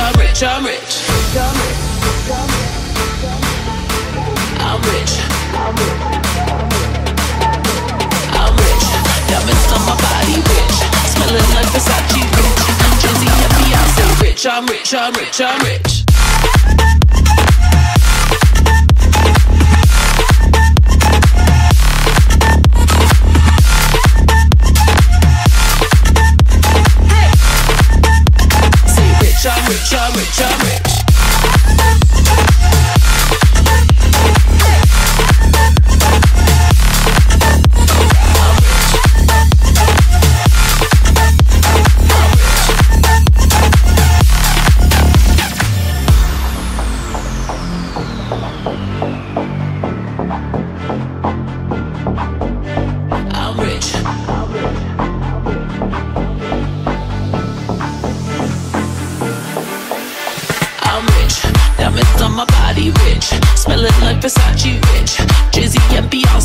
I'm rich. I'm rich. I'm rich. I'm rich. I'm rich. Diamonds on my body, rich. Smelling like Versace, rich. I'm Jay-Z and Beyonce, rich. I'm rich. I'm rich. I'm rich.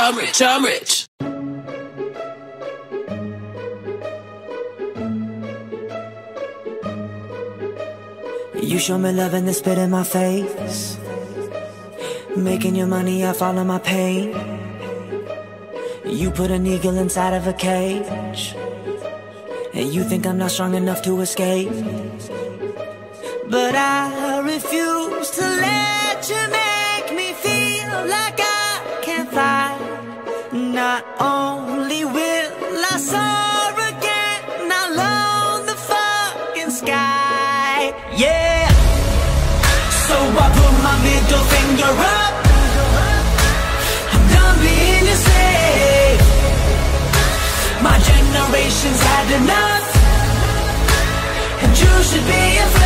I'm rich, I'm rich, You show me love and then spit in my face. Making your money I follow my pain. You put an eagle inside of a cage. And you think I'm not strong enough to escape. But I refuse to let you make Not only will I soar again, I'll own the fucking sky. Yeah. So I put my middle finger up. I'm done being your slave. My generation's had enough. And you should be afraid.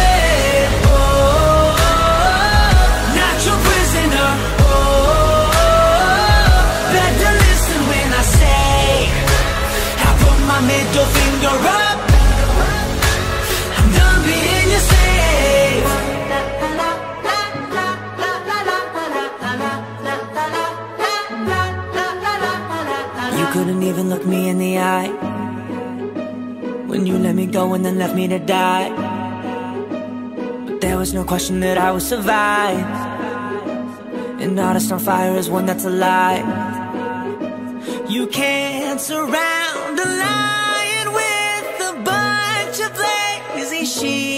Look me in the eye when you let me go and then left me to die. But there was no question that I would survive. An artist on fire is one that's alive. You can't surround a lion with a bunch of lazy sheep.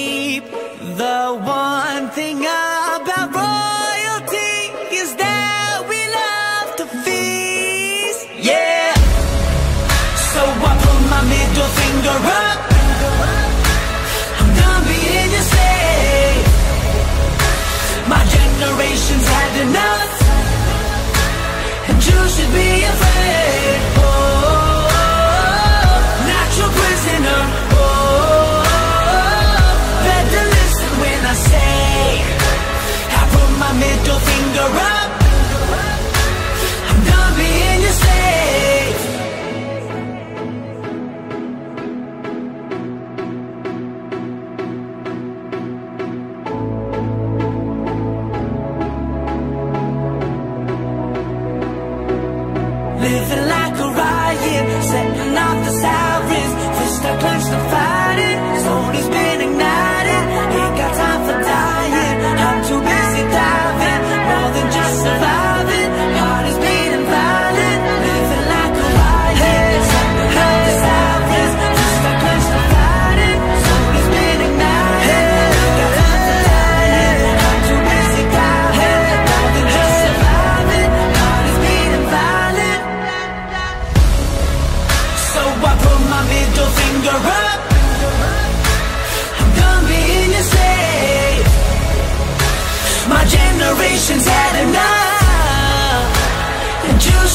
Enough. And you should be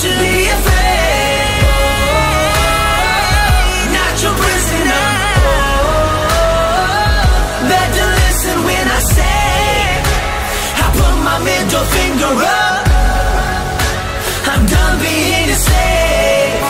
Usually afraid Not your prisoner Better listen when I say I put my middle finger up I'm done being slave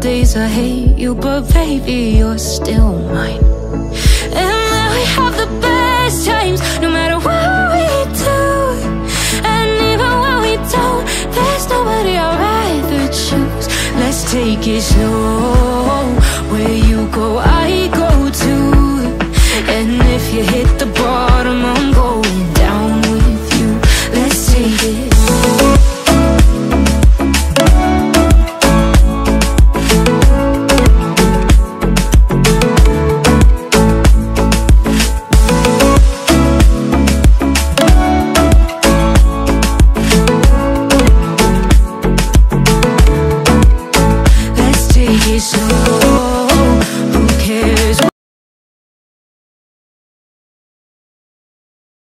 Days I hate you, but baby, you're still mine. And now we have the best times, no matter what we do. And even when we don't, there's nobody I'd rather choose. Let's take it slow. Where you go, I go too. And if you hit